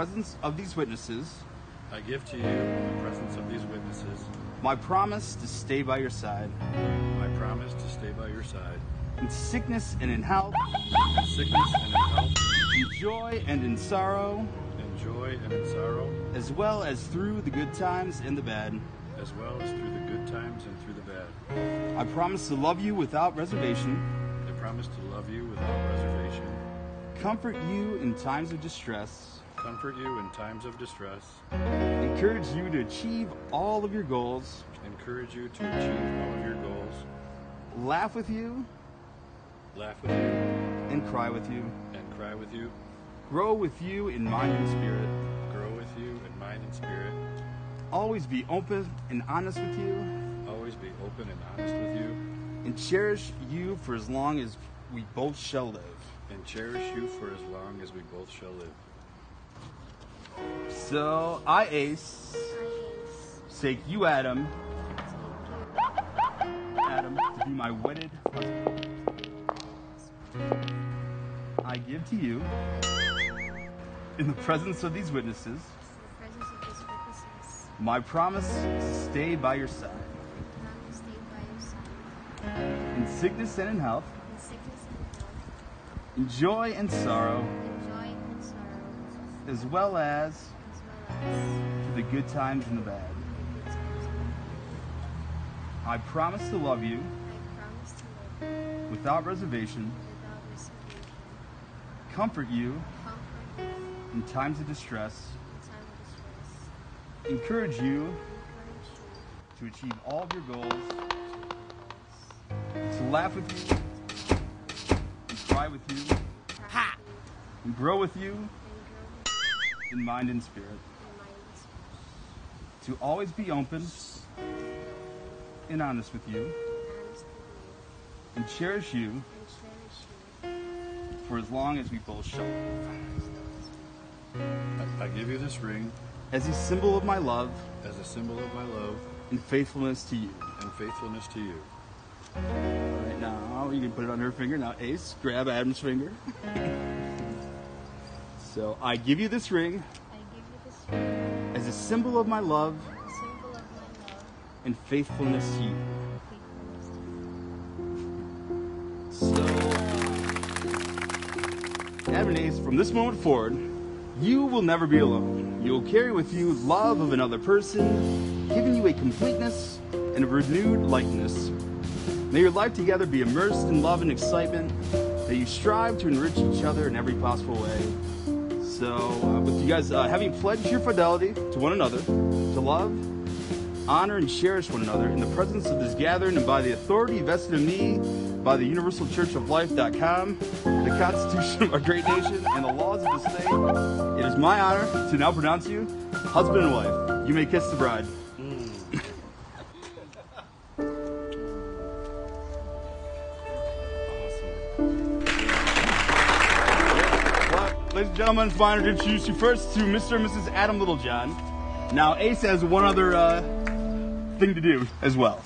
presence of these witnesses. I give to you in the presence of these witnesses. My promise to stay by your side. My promise to stay by your side. In sickness and in health, in sickness and in health, in joy and in sorrow, in joy and in sorrow, as well as through the good times and the bad. as well as through the good times and through the bad. I promise to love you without reservation, I promise to love you without reservation, comfort you in times of distress, comfort you in times of distress, encourage you to achieve all of your goals, encourage you to achieve all of your goals, laugh with you. Laugh with you. And cry with you, and cry with you, grow with you in mind and spirit, grow with you in mind and spirit, always be open and honest with you, always be open and honest with you, and cherish you for as long as we both shall live. and cherish you for as long as we both shall live. So, I, Ace, take you, Adam, Adam, to be my wedded husband. I give to you, in the presence of these witnesses, in the presence of these witnesses, my promise to stay by your side, promise to stay by your side, in sickness and in health, in sickness and health, in joy and sorrow, as well as as well as through the good times and the bad. the good times. I promise to love you I promise to love you without reservation, comfort you in times of distress, in time of distress, encourage you to achieve all of your goals, to achieve your goals, to laugh with you, and cry with you, and grow with you in mind and spirit, in mind and spirit, to always be open and honest with you, honest with you, and cherish you and cherish you for as long as we both shall live. I, I give you this ring As a symbol of my love as a symbol of my love and faithfulness to you. and faithfulness to you. Right now, you can put it on her finger. Now, Ace, grab Adam's finger. so, I give you this ring I give you this ring as a symbol of my love as a symbol of my love and faithfulness to you. and faithfulness to you. So, Adam from this moment forward, you will never be alone. You will carry with you love of another person, giving you a completeness and a renewed likeness. May your life together be immersed in love and excitement, that you strive to enrich each other in every possible way. So, uh, with you guys uh, having pledged your fidelity to one another, to love, honor, and cherish one another in the presence of this gathering and by the authority vested in me by the Universal Church of Life.com, the Constitution of our great nation, and the laws of the state, it is my honor to now pronounce you husband and wife. You may kiss the bride. Gentlemen, it's my honor to introduce you first to Mr. and Mrs. Adam Littlejohn. Now, Ace has one other uh, thing to do as well.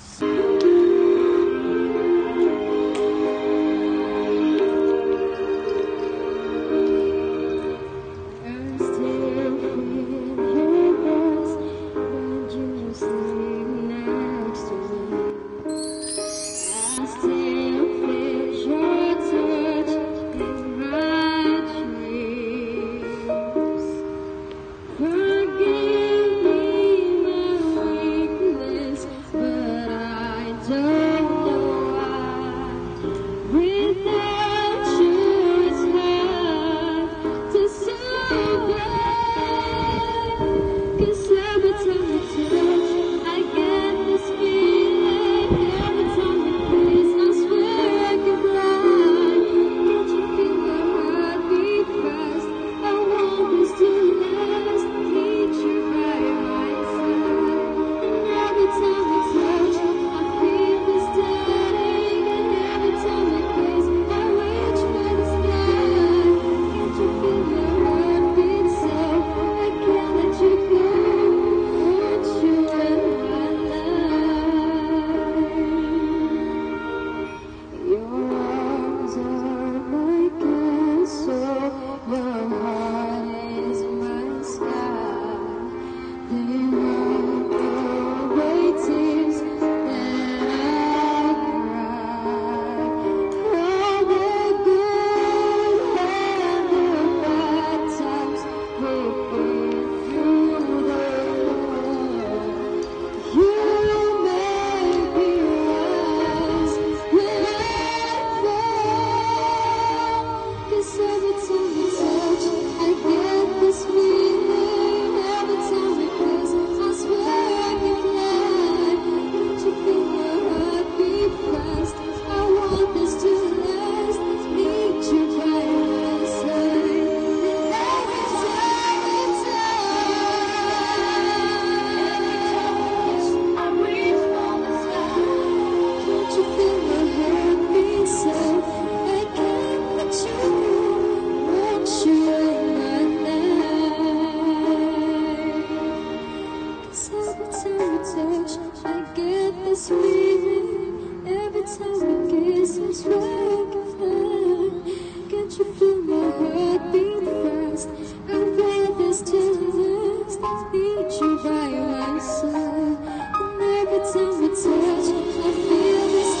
you by my side. And every time touch, I feel this.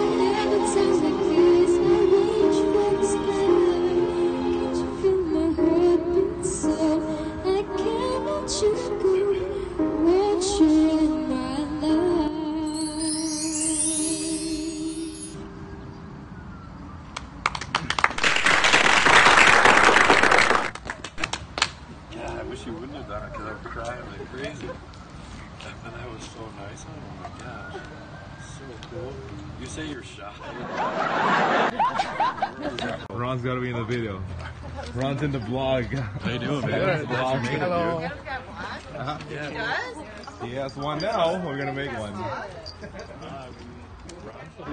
And every time kiss, I the sky. Can't you feel my heart beat? I cannot choose. So nice. Oh my gosh. So cool. You say you're shy. Ron's got to be in the video. Ron's in the vlog. How you doing, man? Vlog. Hello. Uh-huh. Yeah. He has one now. We're gonna make one. For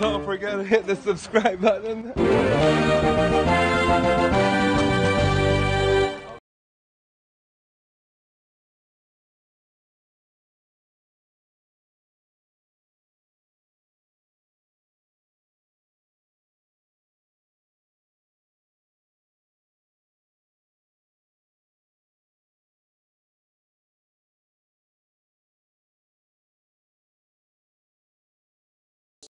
Don't forget to hit the subscribe button.